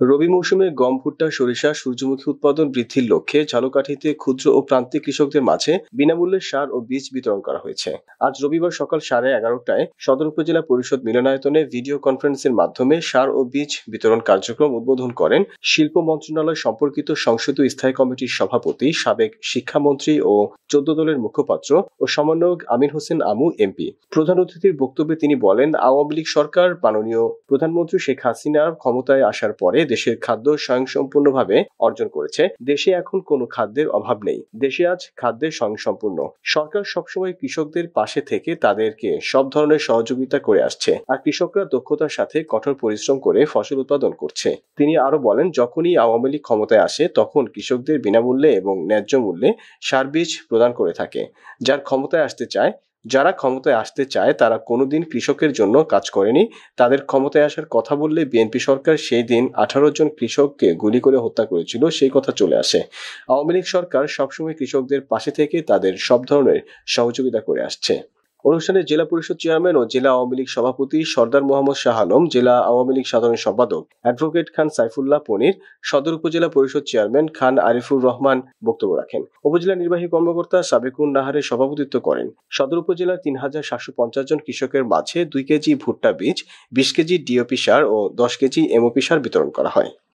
রবি মৌসুমে গম, ভুট্টা, সরিষা, সূর্যমুখী উৎপাদন বৃদ্ধির লক্ষ্যে ঝালকাঠিতে ক্ষুদ্র ও প্রান্তিক কৃষকদের মাঝে বিনামূল্যে সার ও বীজ বিতরণ করা হয়েছে। আজ রবিবার সকাল সাড়ে এগারোটায় সদর উপজেলা পরিষদ মিলনায়তনে ভিডিও কনফারেন্সের মাধ্যমে সার ও বীজ বিতরণ কার্যক্রম উদ্বোধন করেন শিল্প মন্ত্রণালয় সম্পর্কিত সংসদীয় স্থায়ী কমিটির সভাপতি, সাবেক শিক্ষামন্ত্রী ও চোদ্দ দলের মুখপাত্র ও সমন্বয়ক আমির হোসেন আমু, এমপি। প্রধান অতিথির বক্তব্যে তিনি বলেন, আওয়ামী লীগ সরকার, মাননীয় প্রধানমন্ত্রী শেখ হাসিনার ক্ষমতায় আসার পরে দেশের খাদ্য স্বয়ংসম্পূর্ণভাবে অর্জন করেছে। দেশে এখন কোনো খাদ্যের অভাব নেই। দেশে আজ খাদ্যের স্বয়ংসম্পূর্ণ। সরকার সবসময় কৃষকদের পাশে থেকে তাদেরকে সব ধরনের সহযোগিতা করে আসছে আর কৃষকরা দক্ষতার সাথে কঠোর পরিশ্রম করে ফসল উৎপাদন করছে। তিনি আরও বলেন, যখনই আওয়ামী লীগ ক্ষমতায় আসে, তখন কৃষকদের বিনামূল্যে এবং ন্যায্য মূল্যে সার বীজ প্রদান করে থাকে। যার ক্ষমতায় আসতে চায় যারা ক্ষমতায় আসতে চায়, তারা কোনোদিন কৃষকের জন্য কাজ করেনি। তাদের ক্ষমতায় আসার কথা বললে বিএনপি সরকার সেই দিন আঠারো জন কৃষককে গুলি করে হত্যা করেছিল, সেই কথা চলে আসে। আওয়ামী লীগ সরকার সবসময় কৃষকদের পাশে থেকে তাদের সব ধরনের সহযোগিতা করে আসছে। অনুষ্ঠানে জেলা পরিষদ চেয়ারম্যান ও জেলা আওয়ামী লীগ সভাপতি সর্দার মোহাম্মদ শাহ আলম, জেলা আওয়ামী লীগ সাধারণ সম্পাদক অ্যাডভোকেট খান সাইফুল্লাহ পনির, সদর উপজেলা পরিষদ চেয়ারম্যান খান আরিফুর রহমান বক্তব্য রাখেন। উপজেলা নির্বাহী কর্মকর্তা সাবেকুন নাহারে সভাপতিত্ব করেন। সদর উপজেলার তিন হাজার সাতশো পঞ্চাশ জন কৃষকের মাঝে দুই কেজি ভুট্টা বীজ, বিশ কেজি ডিওপি সার ও দশ কেজি এমওপি সার বিতরণ করা হয়।